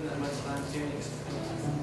open that much time year